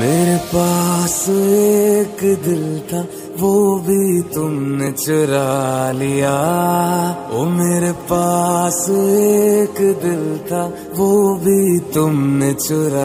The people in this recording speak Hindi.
मेरे पास एक दिल था, वो भी तुमने चुरा लिया। ओ मेरे पास एक दिल था, वो भी तुमने चुरा